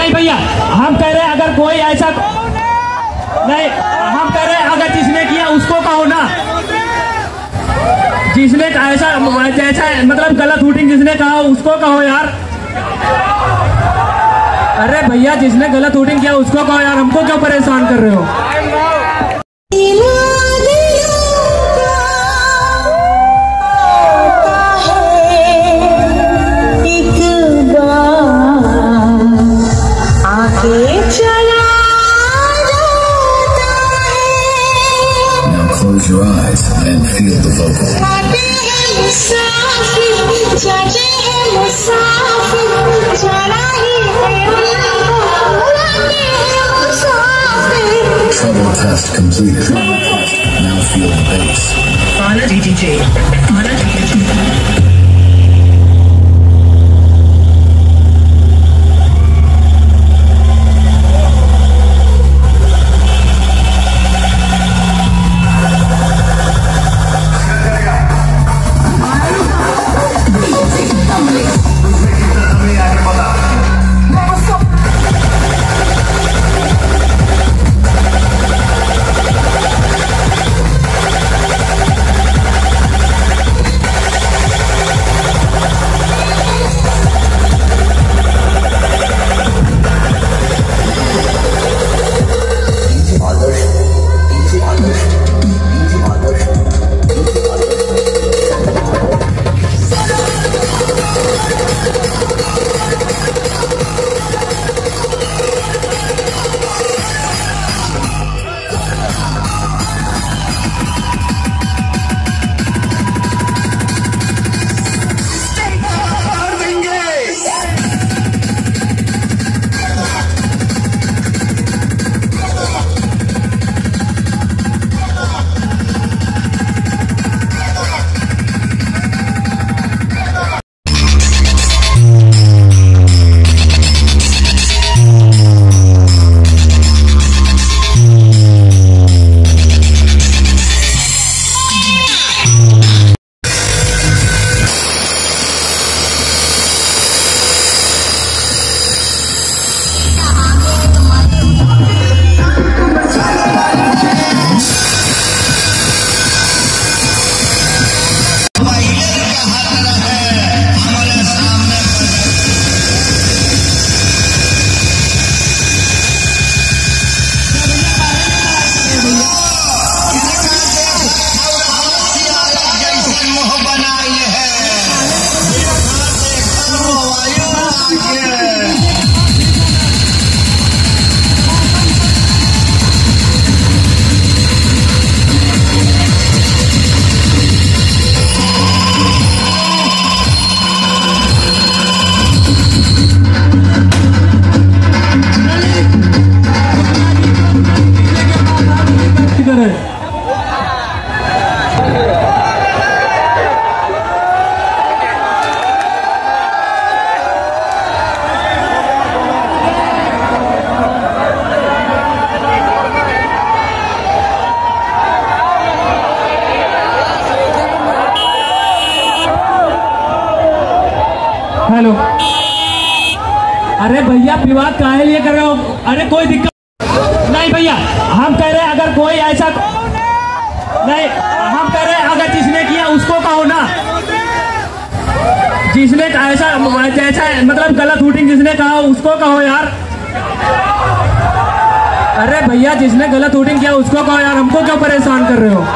नहीं भैया, हम कह रहे हैं अगर कोई ऐसा नहीं, हम कह रहे हैं अगर जिसने किया उसको कहो ना। जिसने ऐसा जैसा मतलब गलत शूटिंग जिसने कहा, उसको कहो यार। अरे भैया, जिसने गलत शूटिंग किया, उसको कहो यार, हमको क्यों परेशान कर रहे हो? Trouble test completed. अरे भैया, विवाद काहे लिए कर रहे हो? अरे कोई दिक्कत नहीं भैया। हम कह रहे हैं, अगर कोई ऐसा नहीं, हम कह रहे हैं, अगर जिसने किया उसको कहो ना। जिसने ऐसा जैसा मतलब गलत शूटिंग जिसने कहा, उसको कहो यार। अरे भैया, जिसने गलत शूटिंग किया, उसको कहो यार। हमको क्यों परेशान कर रहे हो?